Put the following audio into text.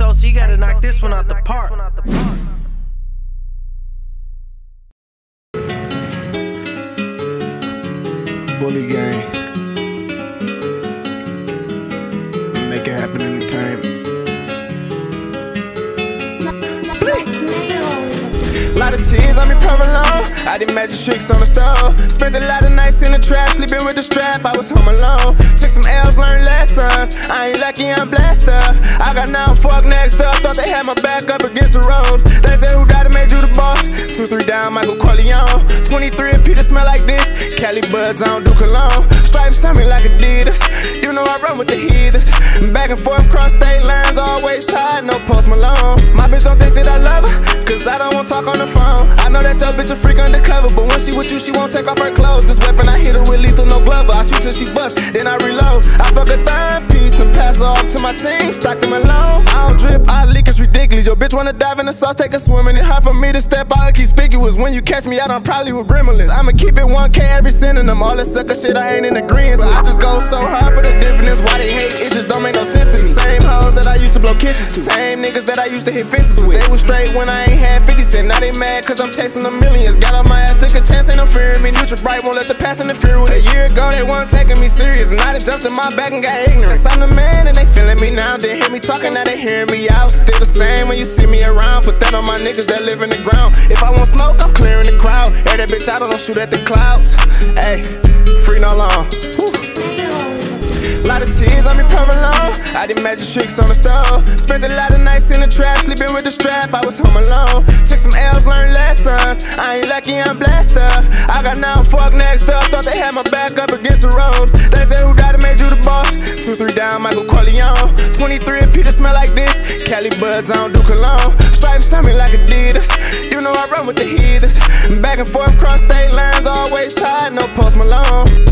so, you gotta knock this one out the park. Bully gang. Make it happen entertainment. Lot of tears on me provolone. I did magic tricks on the stove. Spent a lot of nights in the trap, sleeping with the strap. I was home alone. Took some L's, learned lessons. I ain't lucky, I'm blessed up. I got now fuck next up. Thought they had my back up against the ropes. They said who died and made you the boss. Two, three down, Michael Corleone. 23 and Peter smell like this. Cali buds, I don't do cologne. Stripes on me like Adidas. You know I run with the heathens. Back and forth cross state lines, always tied, no post Malone. My bitch don't think that I love her, cause I don't want talk on the phone. I know that your bitch a freak undercover, but when she with you, she won't take off her clothes. This weapon I hit her with lethal, no glover. I shoot till she bust, then I reload. I fuck a thigh piece, then pass her off to my team. Stock them alone. I don't drip, I leak, it's ridiculous. Your bitch wanna dive in the sauce, take a swim, and it hard for me to step out conspicuous. When you catch me out, I'm probably with gremlins. I'ma keep it 1K every synonym. All that sucker shit, I ain't in agreement. But I just go so hard for the dividends. Why they hate, it just don't make no sense to me. Same I used to blow kisses to. Same niggas that I used to hit fences with. They was straight when I ain't had 50 cent. Now they mad cause I'm chasing the millions. Got on my ass, took a chance, ain't no fear in me. Neutral bright, won't let the past interfere with it. A year ago, they weren't taking me serious. And I done jumped in my back and got ignorant. I'm the man and they feeling me now. They hear me talking, now they hearing me out. Still the same when you see me around. Put that on my niggas that live in the ground. If I want smoke, I'm clearing the crowd. Air that bitch out, I don't shoot at the clouds. Hey, free no long. Lot of tears on me provolone. Tricks on the stove. Spent a lot of nights in the trap, sleeping with the strap. I was home alone. Took some L's, learned lessons. I ain't lucky, I'm blessed up. I got now fuck next up. Thought they had my back up against the ropes. They said who died and made you the boss. Two, three down, Michael Corleone. 23 and Peter smell like this. Cali buds, I don't do cologne. Stripes on me like Adidas. You know I run with the heathens. Back and forth cross state lines, always tied, no post Malone.